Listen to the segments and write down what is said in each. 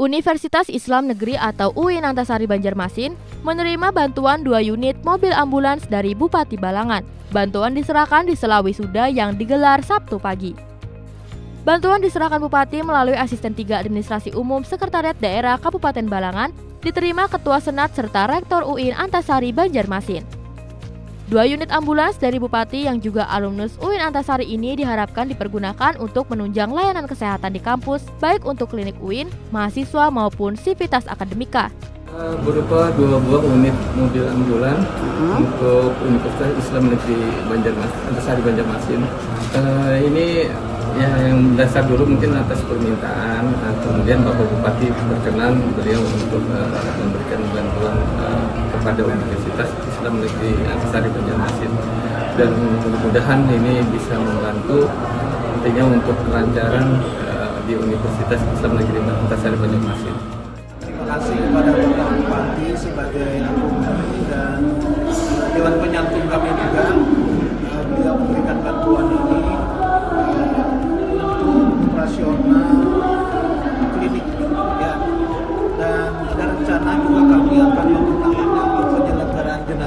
Universitas Islam Negeri atau UIN Antasari Banjarmasin menerima bantuan dua unit mobil ambulans dari Bupati Balangan. Bantuan diserahkan di Selawi Suda yang digelar Sabtu pagi. Bantuan diserahkan Bupati melalui Asisten 3 Administrasi Umum Sekretariat Daerah Kabupaten Balangan, diterima Ketua Senat serta Rektor UIN Antasari Banjarmasin. Dua unit ambulans dari Bupati yang juga alumnus UIN Antasari ini diharapkan dipergunakan untuk menunjang layanan kesehatan di kampus, baik untuk klinik UIN, mahasiswa maupun sivitas akademika. Eh, berupa dua buah unit mobil ambulans uh-huh. untuk Universitas Islam Negeri Banjarmasin, Antasari Banjarmasin. Uh, ini ya yang dasar dulu mungkin atas permintaan, nah, kemudian Bapak Bupati berkenan beliau untuk uh, memberikan bantuan uh, kepada Universitas Islam Negeri Antasari Banjarmasin dan mudah-mudahan ini bisa membantu nantinya untuk kelancaran uh, di Universitas Islam Negeri Antasari Banjarmasin kasih kepada Bapak Bupati sebagai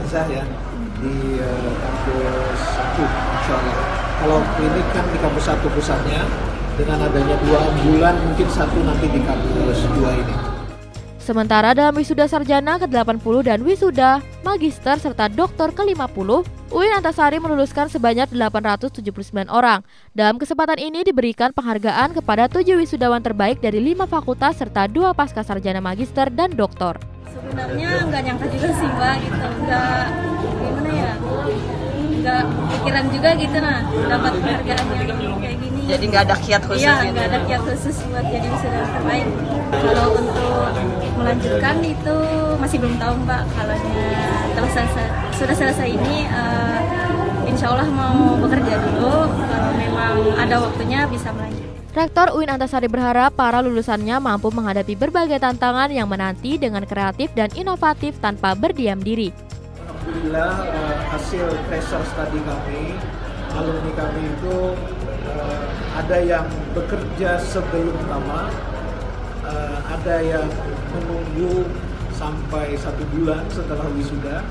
jenazah ya di uh, kampus satu insya Allah kalau klinik kan di kampus satu pusatnya dengan adanya dua bulan mungkin satu nanti di kampus dua ini. Sementara dalam wisuda sarjana ke-80 dan wisuda magister serta doktor ke-50, UIN Antasari meluluskan sebanyak 879 orang. Dalam kesempatan ini diberikan penghargaan kepada tujuh wisudawan terbaik dari lima fakultas serta dua pasca sarjana magister dan doktor. Sebenarnya nggak nyangka juga sih mbak gitu, nggak gimana ya, nggak pikiran juga gitu nah dapat penghargaan yang kayak gini. Jadi nggak ada kiat khusus? Iya nggak ada kiat khusus buat jadi wisudawan terbaik. Kalau untuk melanjutkan itu masih belum tahu mbak kalau setelah selesai, sudah selesai ini uh, insya Allah mau bekerja dulu kalau memang ada waktunya bisa melanjut. Rektor UIN Antasari berharap para lulusannya mampu menghadapi berbagai tantangan yang menanti dengan kreatif dan inovatif tanpa berdiam diri. Alhamdulillah uh, hasil tracer study kami, alumni kami itu uh, ada yang bekerja sebelum tamat, uh, ada yang menunggu sampai satu bulan setelah wisuda.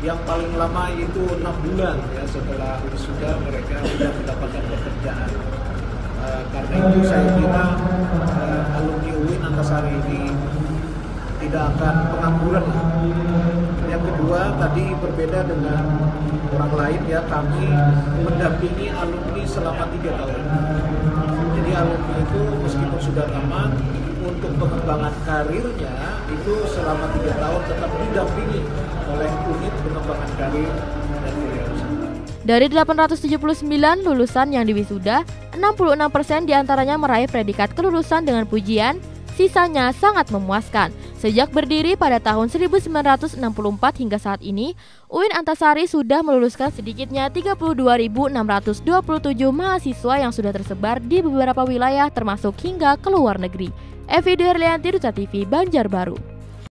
Yang paling lama itu enam bulan ya setelah wisuda mereka sudah mendapatkan pekerjaan. Uh, karena itu saya kira uh, alumni UIN Antasari ini tidak akan pengangguran yang kedua tadi berbeda dengan orang lain ya kami mendampingi alumni selama tiga tahun. Jadi alumni itu meskipun sudah untuk pengembangan karirnya itu selama tiga tahun tetap didampingi oleh unit pengembangan karir dan dari 879 lulusan yang diwisuda, 66% di antaranya meraih predikat kelulusan dengan pujian, sisanya sangat memuaskan. Sejak berdiri pada tahun 1964 hingga saat ini, UIN Antasari sudah meluluskan sedikitnya 32.627 mahasiswa yang sudah tersebar di beberapa wilayah termasuk hingga ke luar negeri. Evi Derlianti, Duta TV, Banjarbaru.